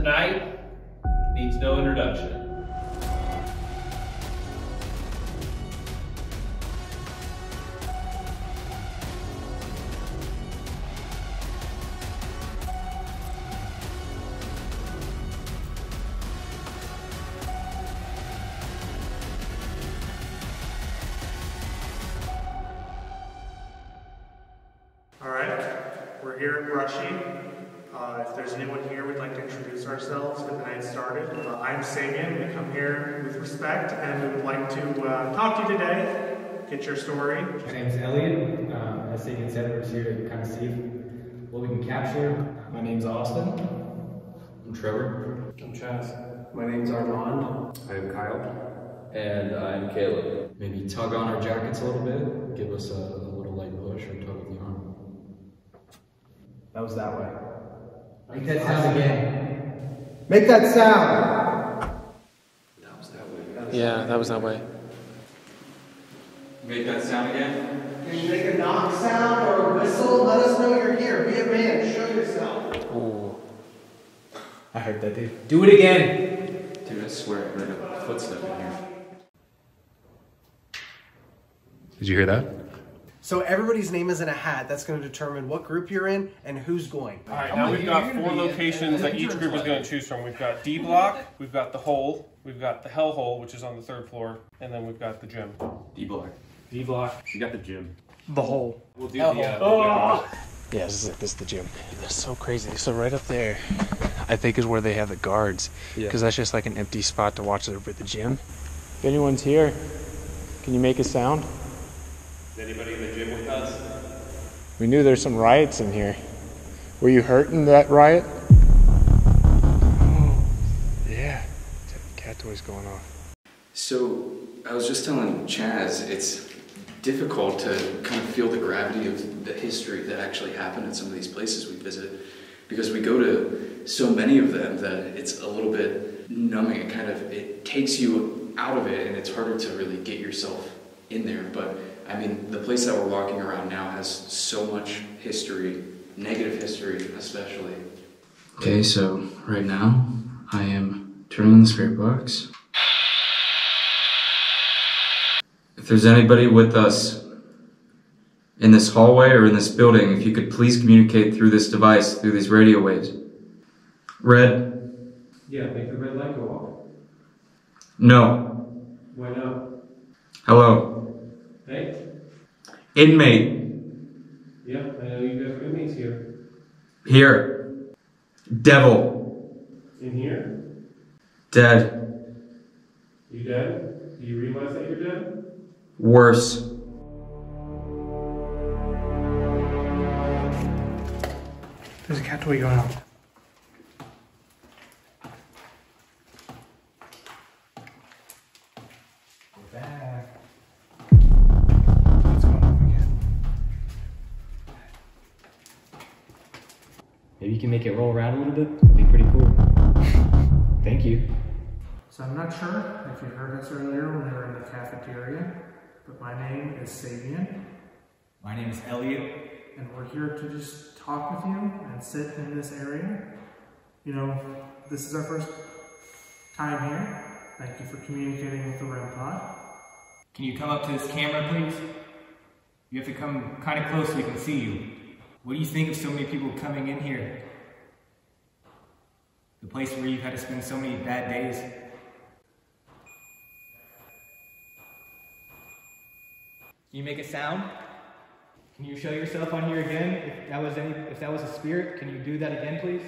tonight needs no introduction. I'm Sabian. We come here with respect, and we would like to uh, talk to you today, get your story. My name's Elliot. Um, as Sabian said, we're just here to kind of see what we can capture. My name's Austin. I'm Trevor. I'm Chaz. My name's Armand. I'm Kyle. And I'm Caleb. Maybe tug on our jackets a little bit, give us a, a little light push or tug with the arm. That was that way. Make that sound again. Make that sound! Yeah, that was that way. Make that sound again? Can you make a knock sound or a whistle? Let us know you're here. Be a man. Show yourself. Ooh. I heard that, dude. Do it again. Dude, I swear I heard a footstep in here. Did you hear that? So everybody's name is in a hat. That's going to determine what group you're in and who's going. All right, now we've got four locations that each group is going to choose from. We've got D block, we've got the hole, we've got the hell hole, which is on the third floor, and then we've got the gym. D block. D block. You got the gym. The hole. We'll do the. Uh, Yeah, this is it. This is the gym. That's so crazy. So right up there, I think is where they have the guards, because that's just like an empty spot to watch over the gym. If anyone's here, can you make a sound? Is anybody in the gym with us? We knew there's some riots in here. Were you hurt in that riot? Yeah. Cat toys going off. So, I was just telling Chaz, it's difficult to kind of feel the gravity of the history that actually happened in some of these places we visit because we go to so many of them that it's a little bit numbing. It kind of it takes you out of it and it's harder to really get yourself in there. But I mean, the place that we're walking around now has so much history, negative history especially. Okay, so right now I am turning on the spirit box. If there's anybody with us in this hallway or in this building, if you could please communicate through this device, through these radio waves. Red, Yeah, make the red light go off. no. Why not? Hello. Hey? Inmate, Yeah, I know you guys are inmates here. here. Devil, In here? dead. You dead? Do you realize that you're dead? Worse. There's a cat toy going out. Can make it roll around a little bit. That'd be pretty cool. Thank you. So I'm not sure if you heard us earlier when we were in the cafeteria, but my name is Sabian, My name is Elliot. and we're here to just talk with you and sit in this area. You know, this is our first time here. Thank you for communicating with the REM pod. Can you come up to this camera, please? You have to come kind of close so we can see you. What do you think of so many people coming in here? The place where you've had to spend so many bad days. Can you make a sound? Can you show yourself on here again? If that was any, if that was a spirit, can you do that again, please?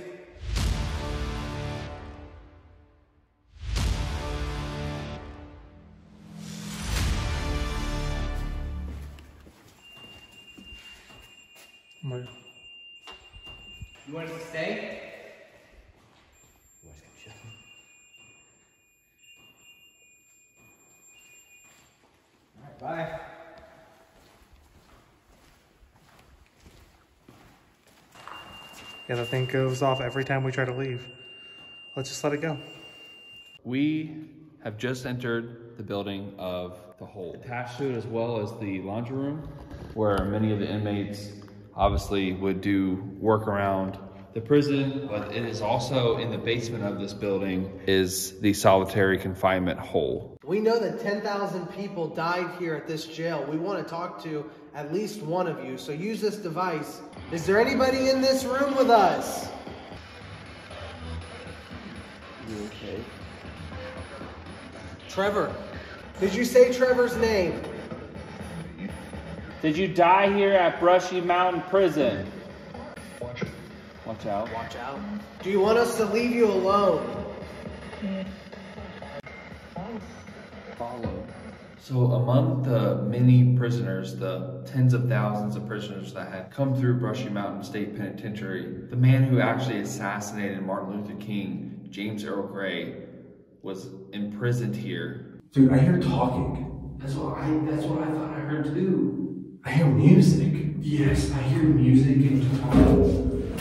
Yeah, the thing goes off every time we try to leave. Let's just let it go. We have just entered the building of the hole. Attached to it as well as the laundry room, where many of the inmates obviously would do work around the prison, but it is also in the basement of this building is the solitary confinement hole. We know that 10,000 people died here at this jail. We want to talk to at least one of you, so use this device. Is there anybody in this room with us? You okay? Trevor. Did you say Trevor's name? Did you die here at Brushy Mountain Prison? Watch out. Watch out. Do you want us to leave you alone? Follow. So, among the many prisoners, the tens of thousands of prisoners that had come through Brushy Mountain State Penitentiary, the man who actually assassinated Martin Luther King, James Earl Ray, was imprisoned here. Dude, I hear talking. That's what I. That's what I thought I heard too. I hear music. Yes, I hear music and talking.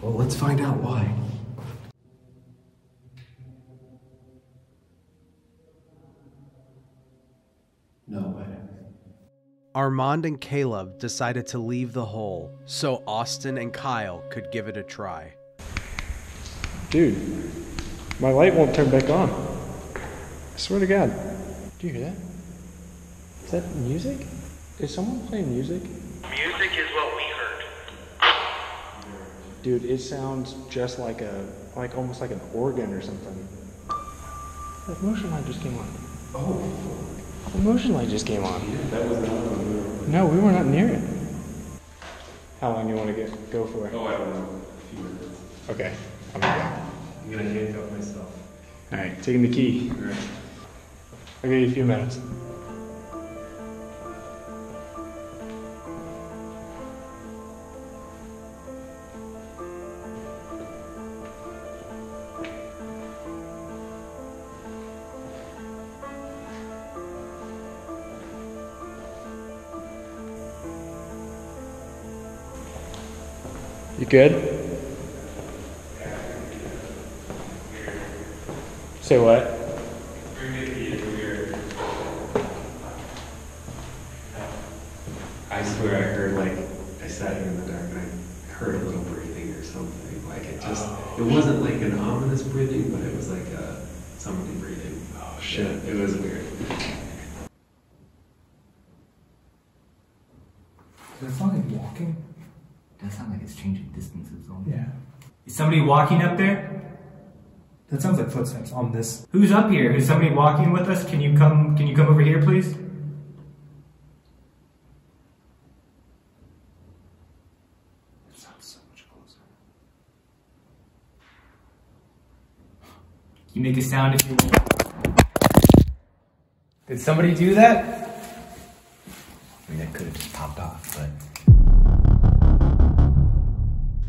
Well, let's find out why. Armand and Caleb decided to leave the hole so Austin and Kyle could give it a try. Dude, my light won't turn back on. I swear to God. Do you hear that? Is that music? Is someone playing music? Music is what we heard. Dude, it sounds just like a, like almost like an organ or something. That motion light just came on. Oh. The motion light just came on. Yeah, that was not when we were. No, we were not near it. How long you want to get go for? Oh, I don't know. A few minutes. Okay, I'm gonna I'm gonna handcuff myself. All right, taking the key. All right. I'll give you a few minutes. Good? Say what? I swear I heard like I sat here in the dark and I heard a little breathing or something. Like it just it wasn't like an ominous breathing, but it was like uh, somebody breathing. Oh shit! it was weird. Does that sound like walking? That sounds like it's on Yeah. Is somebody walking up there? That sounds like footsteps on this. Who's up here? Is somebody walking with us? Can you come can you come over here please? It sounds so much closer. You make a sound if you want. Did somebody do that? I mean, that could have just popped off, but.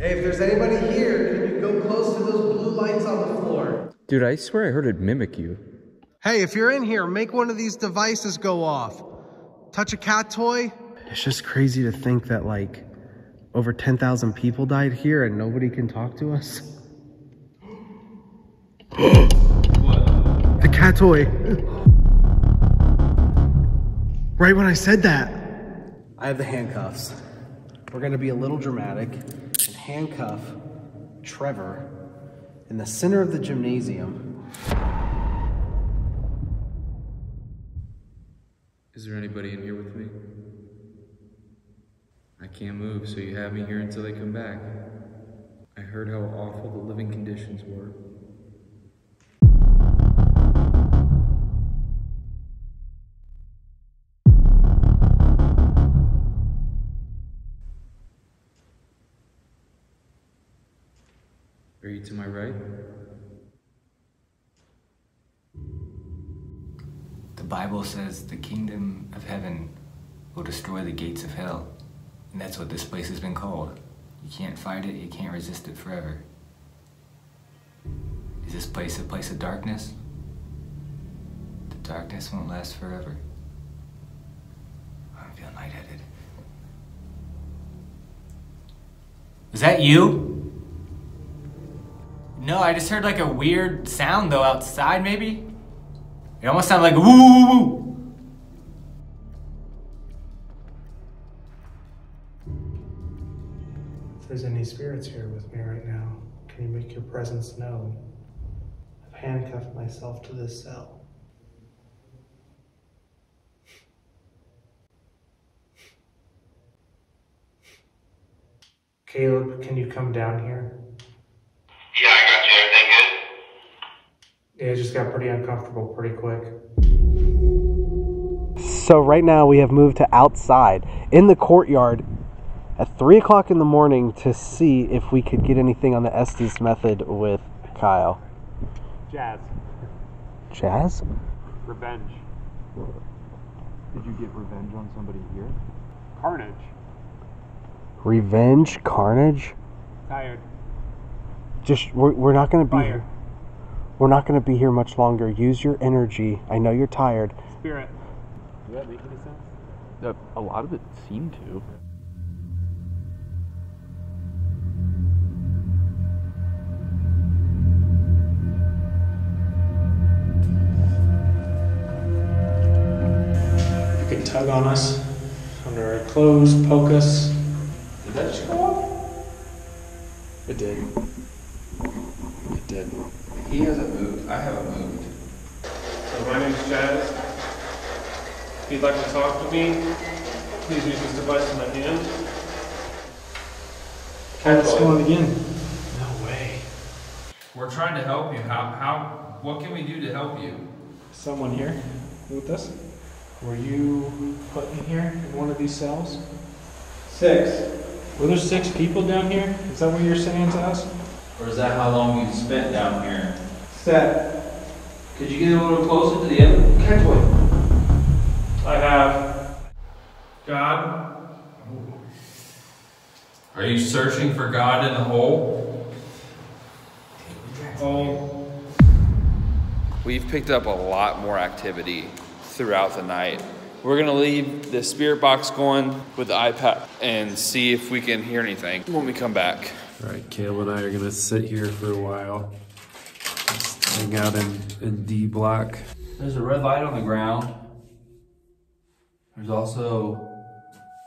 Hey, if there's anybody here, can you go close to those blue lights on the floor? Dude, I swear I heard it mimic you. Hey, if you're in here, make one of these devices go off. Touch a cat toy. It's just crazy to think that, like, over 10,000 people died here and nobody can talk to us. What? The cat toy. Right when I said that. I have the handcuffs. We're going to be a little dramatic and handcuff Trevor in the center of the gymnasium. Is there anybody in here with me? I can't move, so you have me here until they come back. I heard how awful the living conditions were. Are you to my right? The Bible says the kingdom of heaven will destroy the gates of hell. And that's what this place has been called. You can't fight it, you can't resist it forever. Is this place a place of darkness? The darkness won't last forever. I'm feeling lightheaded. Is that you? No, I just heard like a weird sound though outside maybe. It almost sounded like woo woo woo. there's any spirits here with me right now, can you make your presence known? I've handcuffed myself to this cell. Caleb, can you come down here? Yeah, I got you. Everything good? Yeah, it just got pretty uncomfortable pretty quick. So right now we have moved to outside in the courtyard at three o'clock in the morning to see if we could get anything on the Estes method with Kyle. Jazz. Jazz? Revenge. Did you get revenge on somebody here? Carnage. Revenge? Carnage? Tired. Just we're, we're not gonna be Fire. here. We're not gonna be here much longer. Use your energy. I know you're tired. Spirit. Does that make any sense? Uh, a lot of it seemed to. You can tug on us under our clothes, poke us. Did that just go off? It did. It did. He hasn't moved. I haven't moved. So my name's Chaz. If you'd like to talk to me, please use this device in my hand. Cat's going again. No way. We're trying to help you. How, how, what can we do to help you? Someone here with us? Were you put in here in one of these cells? Six. Were there six people down here? Is that what you're saying to us? Or is that how long you spent down here? Set. Could you get a little closer to the other cat toy? I have God. Are you searching for God in the hole? Oh, We've picked up a lot more activity throughout the night. We're gonna leave the spirit box going with the iPad and see if we can hear anything when we come back. All right, Caleb and I are gonna sit here for a while. Just hang out in, in D block. There's a red light on the ground. There's also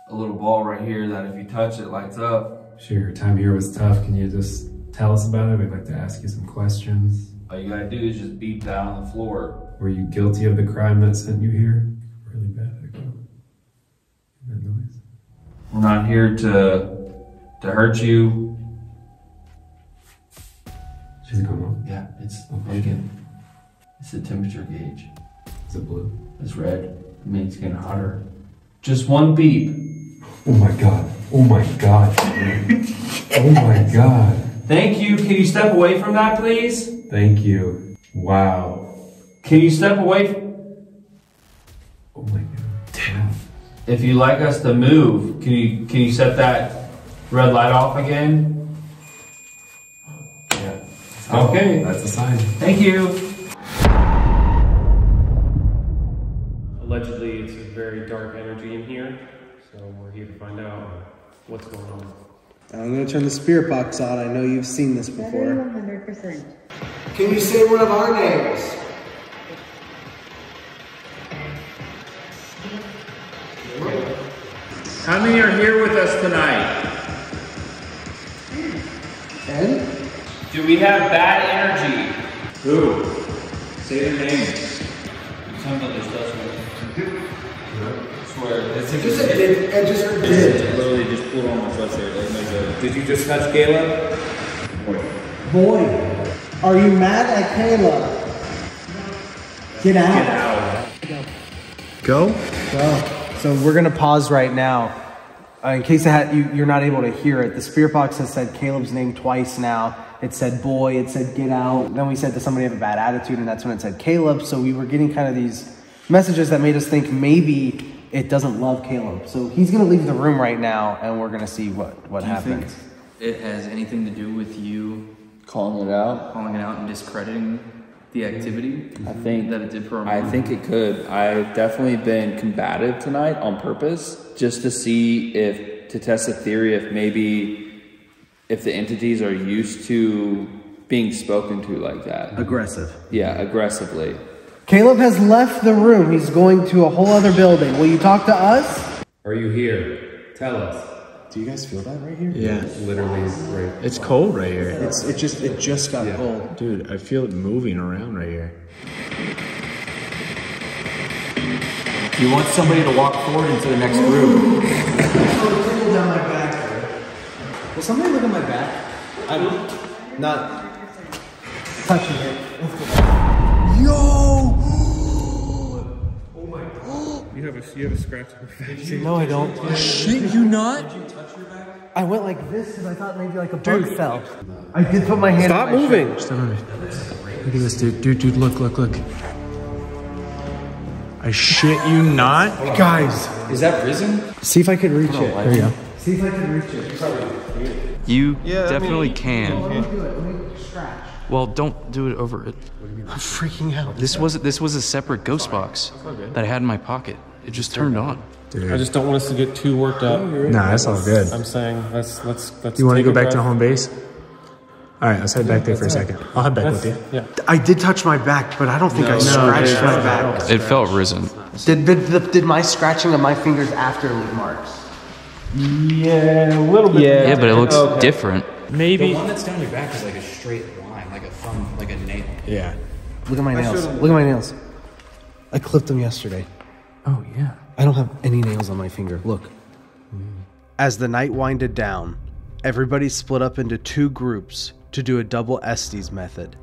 a little ball right here that if you touch it lights up. Sure, your time here was tough. Can you just tell us about it? We'd like to ask you some questions. All you gotta do is just beat that on the floor. Were you guilty of the crime that sent you here? Really bad echo. That noise. We're not here to to hurt you. Going on. Yeah, it's blinking. It's the temperature gauge. Is it blue? It's red. It means it's getting hotter. Just one beep. Oh my god. Oh my god. oh my god. Thank you. Can you step away from that, please? Thank you. Wow. Can you step away? From... Oh my god. Damn. If you'd like us to move, can you can you set that red light off again? Yeah. Okay. That's a sign. Thank you. allegedly, it's a very dark energy in here, so we're here to find out what's going on. I'm gonna turn the spirit box on. I know you've seen this before. 100%. Can you say one of our names? How many are here with us tonight? Do we have bad energy? Who? Say their names. Somebody starts with. Swear. It's You said did, Ed just heard did. Literally just pulled on my sweatshirt. Like, like a, did you just touch Caleb? Boy, are you mad at Caleb? Get out. Get out. Go? Go. So we're gonna pause right now. Uh, in case it had, you, you're not able to hear it, the spirit box has said Caleb's name twice now. It said boy, it said get out. Then we said that somebody have a bad attitude, and that's when it said Caleb. So we were getting kind of these messages that made us think maybe it doesn't love Caleb. So he's gonna leave the room right now, and we're gonna see what what Do you think happens. it has anything to do with you calling it out, calling it out, and discrediting the activity? I think that it did for a I think it could. I've definitely been combative tonight on purpose, just to see if to test the theory if maybe if the entities are used to being spoken to like that. Aggressive. Yeah, aggressively. Caleb has left the room. He's going to a whole other building. Will you talk to us? Are you here? Tell us. Do you guys feel that right here? Yeah. Literally right. It's cold right here. It's it just it just got cold. Dude, I feel it moving around right here. You want somebody to walk forward into the next room. Down. Will somebody look at my back? I'm not touching it. Yo! Oh my god. You have a you have a scratch on your face. No, I don't. Shit, you not? Did you touch your back? I went like this because I thought maybe like a bug fell. I did put my hand. Stop in my moving. shirt. Stop moving. Look at this, dude. Dude, dude, look, look, look. I shit you not. Oh Guys, Is that risen? see if I could reach it. There you go. See if I can reach it. You Yeah, I definitely mean- can. Let me do it. Let me scratch. Well, don't do it over it. I'm freaking out. This was this was a separate ghost box that I had in my pocket. It just turned on. I just don't want us to get too worked up. Oh, nah, that's all good. I'm saying let's let's let's. You want to go a back to home base? All right, let's head back there for a second. I'll head back with you. Yeah. I did touch my back, but I don't think I scratched no, my back. It felt risen. Did, did, did my scratching of my fingers after leave marks? Yeah, a little bit. Yeah, but it looks different. Maybe. The one that's down your back is like a straight line, like a thumb, like a nail. Yeah. Look at my nails. Look at my nails. I clipped them yesterday. Oh yeah. I don't have any nails on my finger. Look. Mm. As the night winded down, everybody split up into two groups to do a double Estes method.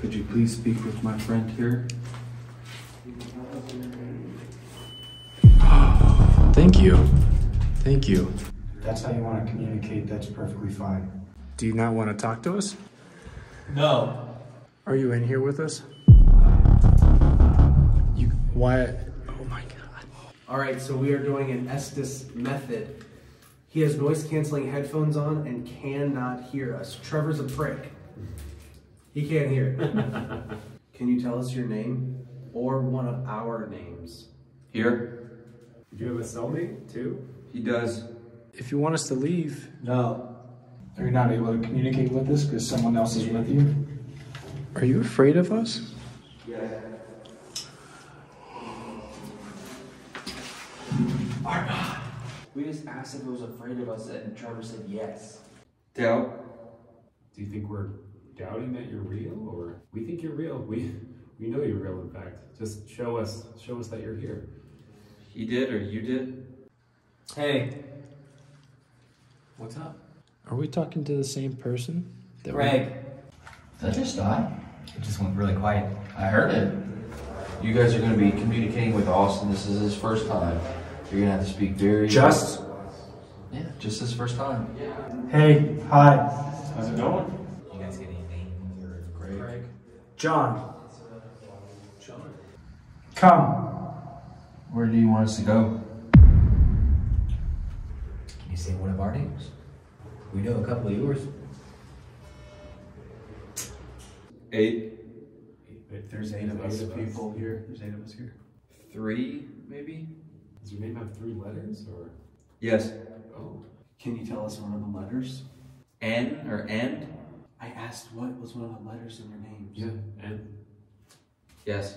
Could you please speak with my friend here? Thank you. Thank you. That's how you want to communicate. That's perfectly fine. Do you not want to talk to us? No. Are you in here with us? You why? Oh my god. All right, so we are doing an Estes method. He has noise canceling headphones on and cannot hear us. Trevor's a prick. He can't hear. Can you tell us your name or one of our names? Here? Do you have a cellmate too? He does. If you want us to leave, No. Are you not able to communicate with us because someone else is with you? are you afraid of us? We just asked if it was afraid of us, and Trevor said yes. Doubt. Do you think we're doubting that you're real, or we think you're real? We we know you're real. In fact, just show us show us that you're here. He did or you did? Hey, What's up? Are we talking to the same person? That we- Greg. Did I just die? It just went really quiet. I heard it. You guys are going to be communicating with Austin. This is his first time. You're going to have to speak very. Just? Yeah, just his first time. Hey, hi. How's it going? You guys get any names or Greg. John. Come. Where do you want us to go? Can you say one of our names? We know a couple of yours. Eight. There's eight of us people here. There's eight of us here. Three, maybe? Does your name have three letters, or Yes. oh? Can you tell us one of the letters? N or and? I asked what was one of the letters in your names. Yeah, and Yes.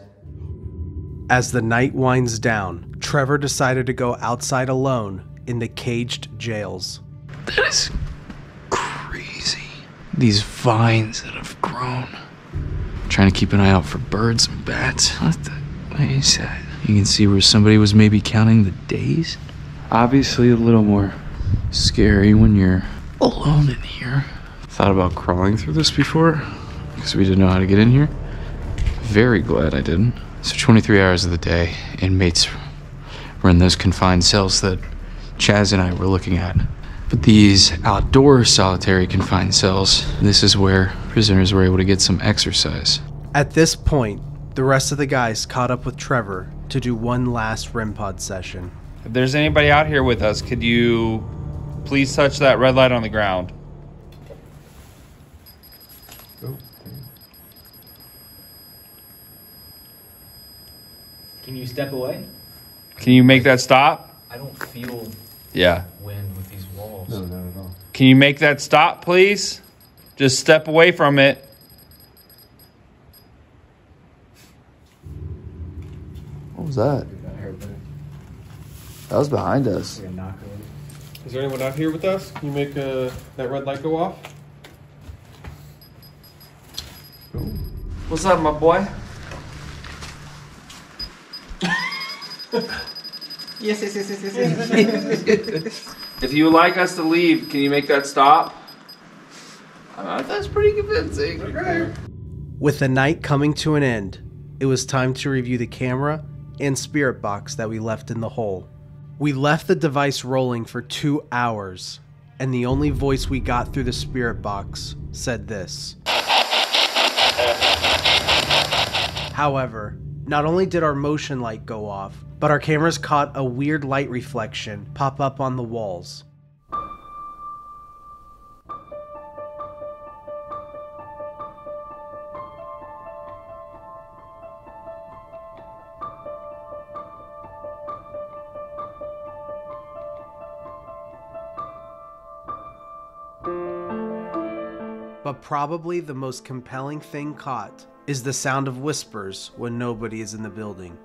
As the night winds down, Trevor decided to go outside alone in the caged jails. That is crazy. These vines that have grown. trying to keep an eye out for birds and bats. What the? What is that? You can see where somebody was maybe counting the days. Obviously, a little more scary when you're alone in here. Thought about crawling through this before because we didn't know how to get in here. Very glad I didn't. So, 23 hours of the day, inmates were in those confined cells that Chaz and I were looking at. But these outdoor solitary confined cells, this is where prisoners were able to get some exercise. At this point, the rest of the guys caught up with Trevor to do one last REM pod session. If there's anybody out here with us, could you please touch that red light on the ground? Can you step away? Can you make that stop? I don't feel Yeah. wind with these walls. No, not at all. Can you make that stop, please? Just step away from it. What was that? That was behind us. Like a knock Is there anyone out here with us? Can you make uh, that red light go off? What's up, my boy? Yes, yes, yes, yes, yes, yes. If you would like us to leave, can you make that stop? Uh, that's pretty convincing. With the night coming to an end, it was time to review the camera and spirit box that we left in the hole. We left the device rolling for two hours, and the only voice we got through the spirit box said this. However, not only did our motion light go off, but our cameras caught a weird light reflection pop up on the walls. But probably the most compelling thing caught is the sound of whispers when nobody is in the building.